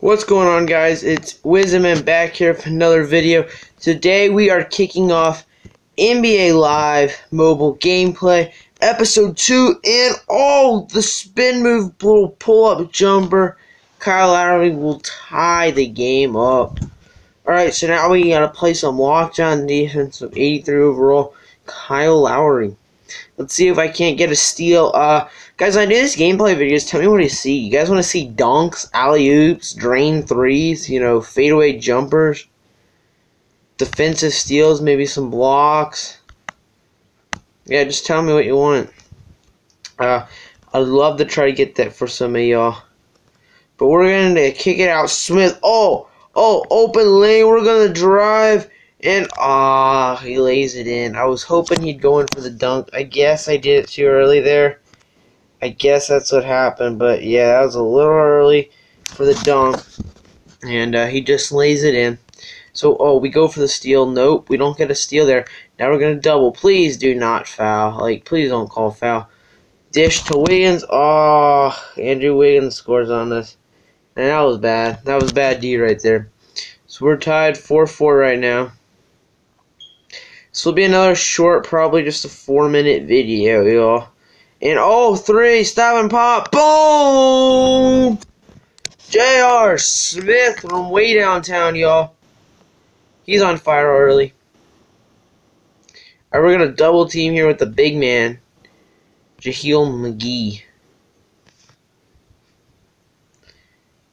What's going on guys? It's Wisdom and back here for another video. Today we are kicking off NBA Live mobile gameplay episode 2 and oh the spin move little pull up jumper Kyle Lowry will tie the game up. Alright, so now we gotta play some lockdown defense of 83 overall Kyle Lowry. Let's see if I can't get a steal. Uh, guys, I do this gameplay videos. Tell me what you see. You guys want to see dunks, alley oops, drain threes, you know, fadeaway jumpers, defensive steals, maybe some blocks. Yeah, just tell me what you want. Uh, I'd love to try to get that for some of y'all. But we're going to kick it out. Smith. Oh, oh, open lane. We're going to drive. And ah, he lays it in. I was hoping he'd go in for the dunk. I guess I did it too early there. I guess that's what happened. But yeah, that was a little early for the dunk. And uh, he just lays it in. So, oh, we go for the steal. Nope, we don't get a steal there. Now we're going to double. Please do not foul. Like, please don't call foul. Dish to Wiggins. Oh, Andrew Wiggins scores on this. And that was bad. That was bad D right there. So we're tied 4-4 right now. This will be another short, probably just a four minute video, y'all. And oh, three, stop and pop, boom! J.R. Smith from way downtown, y'all. He's on fire early. Alright, we're gonna double team here with the big man, JaVale McGee.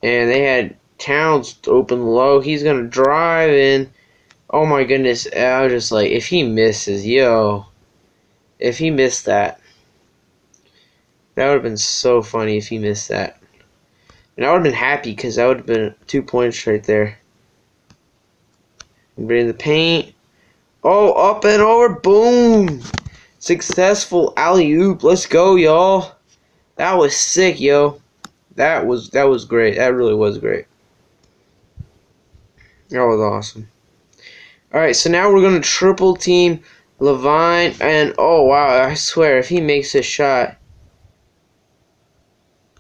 And they had Towns open low. He's gonna drive in. Oh my goodness, I was just like, if he misses, yo, if he missed that, that would have been so funny if he missed that. And I would have been happy because that would have been two points right there. Bring the paint. Oh, up and over, boom! Successful alley oop. Let's go, y'all. That was sick, yo. That was that was great. That really was great. That was awesome. Alright, so now we're going to triple team LaVine. And, oh, wow, I swear, if he makes a shot.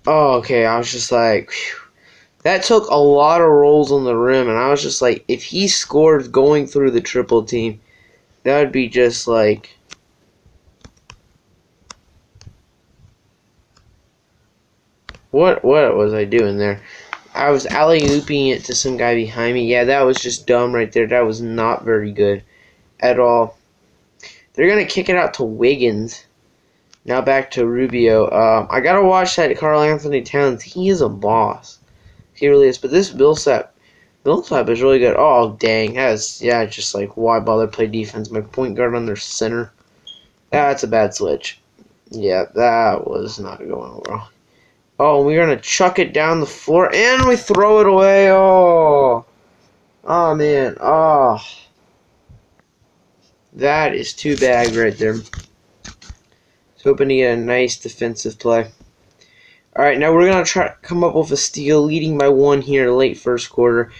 Oh, okay, I was just like, whew. That took a lot of rolls on the rim. And I was just like, if he scored going through the triple team, that would be just like. What what was I doing there? I was alley ooping it to some guy behind me. Yeah, that was just dumb right there. That was not very good at all. They're gonna kick it out to Wiggins. Now back to Rubio. Uh, I gotta watch that Karl-Anthony Towns. He is a boss. He really is. But this Millsap, Millsap is really good. Oh dang, that's yeah. Just like why bother play defense? My point guard on their center. That's a bad switch. Yeah, that was not going well. Oh, we're gonna chuck it down the floor and we throw it away. Oh, oh man. Oh, that is too bad right there. Hoping to get a nice defensive play. All right, now we're gonna try to come up with a steal, leading by one here late first quarter.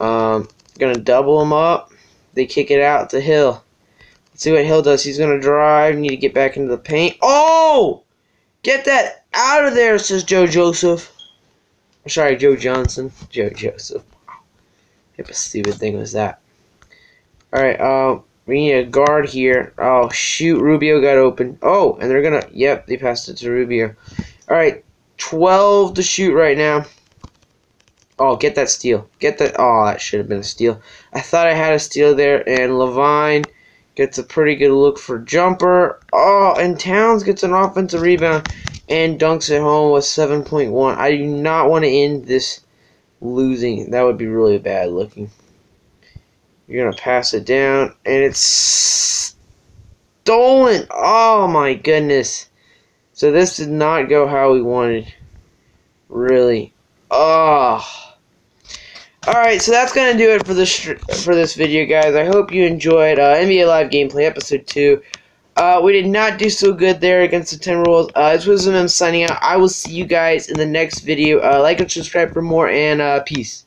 Um, gonna double them up. They kick it out to Hill. Let's see what Hill does. He's gonna drive. Need to get back into the paint. Oh! Get that out of there, says Joe Joseph. Sorry, Joe Johnson. Joe Joseph. What a stupid thing was that? Alright, uh, we need a guard here. Oh, shoot, Rubio got open. Oh, and they're gonna, yep, they passed it to Rubio. Alright, 12 to shoot right now. Oh, get that steal. Get that. Oh, that should have been a steal. I thought I had a steal there, and LaVine Gets a pretty good look for jumper. Oh, and Towns gets an offensive rebound and dunks it home with 7.1. I do not want to end this losing. That would be really bad looking. You're going to pass it down, and it's stolen. Oh, my goodness. So this did not go how we wanted. Really. Oh. Alright, so that's going to do it for this for this video, guys. I hope you enjoyed uh, NBA Live Gameplay Episode 2. Uh, we did not do so good there against the Timberwolves. Uh, this was them signing out. I will see you guys in the next video. Uh, like and subscribe for more, and uh, peace.